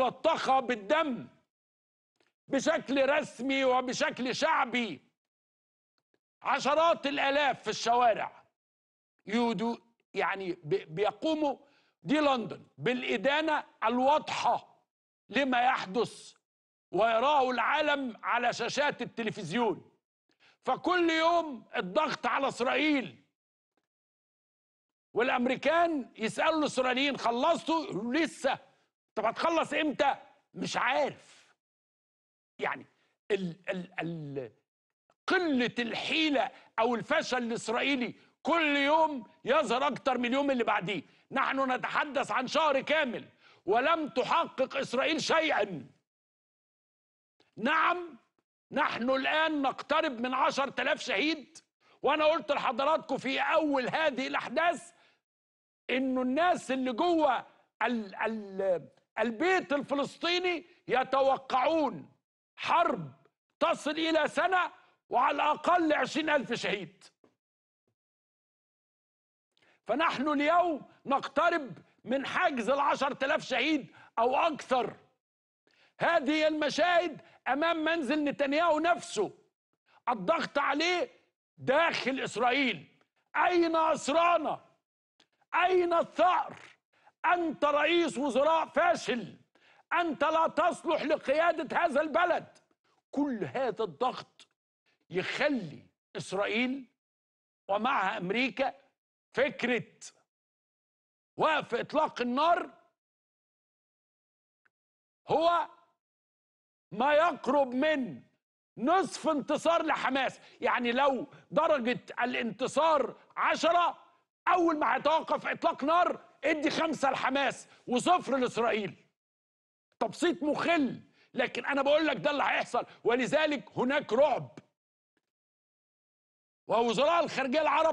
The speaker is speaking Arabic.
ملطخة بالدم بشكل رسمي وبشكل شعبي. عشرات الآلاف في الشوارع يودو يعني بيقوموا دي لندن بالإدانة الواضحة لما يحدث ويراه العالم على شاشات التلفزيون. فكل يوم الضغط على إسرائيل والأمريكان يسألوا الإسرائيليين خلصتوا؟ لسه طب هتخلص إمتى؟ مش عارف. يعني ال ال ال قلة الحيلة أو الفشل الإسرائيلي كل يوم يظهر أكتر من اليوم اللي بعديه. نحن نتحدث عن شهر كامل ولم تحقق إسرائيل شيئا. نعم نحن الآن نقترب من عشر تلاف شهيد وأنا قلت لحضراتكم في أول هذه الأحداث إنه الناس اللي جوه البيت الفلسطيني يتوقعون حرب تصل إلى سنة وعلى الأقل عشرين ألف شهيد. فنحن اليوم نقترب من حجز العشر تلاف شهيد أو أكثر. هذه المشاهد أمام منزل نتنياهو نفسه. الضغط عليه داخل إسرائيل. أين أسرانا؟ أين الثأر؟ أنت رئيس وزراء فاشل. أنت لا تصلح لقيادة هذا البلد. كل هذا الضغط يخلي إسرائيل ومعها أمريكا فكرة وقف إطلاق النار هو ما يقرب من نصف انتصار لحماس. يعني لو درجة الانتصار عشرة أول ما هيتوقف إطلاق نار ادي خمسة لحماس وصفر لإسرائيل. تبسيط مخل لكن أنا بقول لك ده اللي هيحصل. ولذلك هناك رعب. ووزراء الخارجية العرب